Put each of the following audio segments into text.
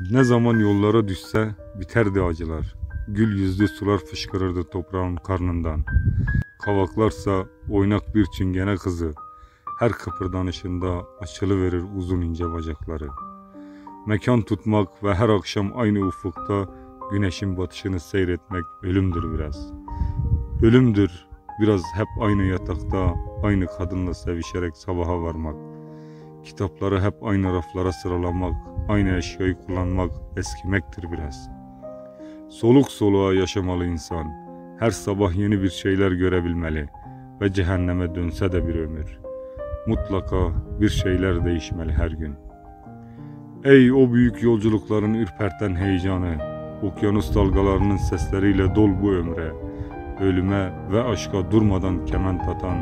Ne zaman yollara düşse biterdi acılar. Gül yüzlü sular fışkırırdı toprağın karnından. Kavaklarsa oynak bir çingene kızı. Her kıpırdanışında açılıverir uzun ince bacakları. Mekan tutmak ve her akşam aynı ufukta güneşin batışını seyretmek ölümdür biraz. Ölümdür biraz hep aynı yatakta aynı kadınla sevişerek sabaha varmak. Kitapları hep aynı raflara sıralamak, aynı eşyayı kullanmak eskimektir biraz. Soluk soluğa yaşamalı insan. Her sabah yeni bir şeyler görebilmeli ve cehenneme dönse de bir ömür. Mutlaka bir şeyler değişmeli her gün. Ey o büyük yolculukların ürperten heyecanı, okyanus dalgalarının sesleriyle dol bu ömre, ölüme ve aşka durmadan kemen atan,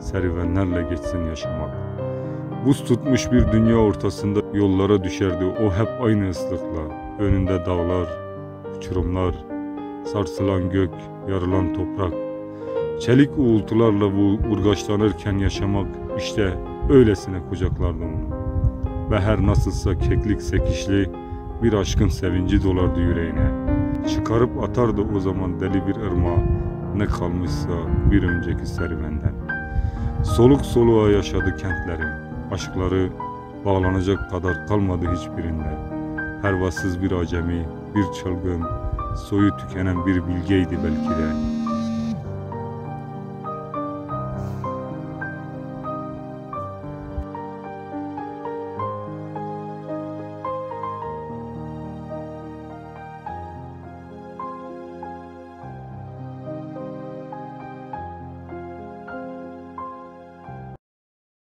serüvenlerle geçsin yaşamak. Buz tutmuş bir dünya ortasında yollara düşerdi o hep aynı ıslıkla. Önünde dağlar, uçurumlar, sarsılan gök, yarılan toprak. Çelik uğultularla bu urgaçlanırken yaşamak işte öylesine kucaklardı onu. Ve her nasılsa keklik sekişli bir aşkın sevinci dolardı yüreğine. Çıkarıp atardı o zaman deli bir ırmağa ne kalmışsa bir önceki serüvenden. Soluk soluğa yaşadı kentleri, aşkları bağlanacak kadar kalmadı hiçbirinde. Pervasız bir acemi, bir çılgın, soyu tükenen bir bilgeydi belki de.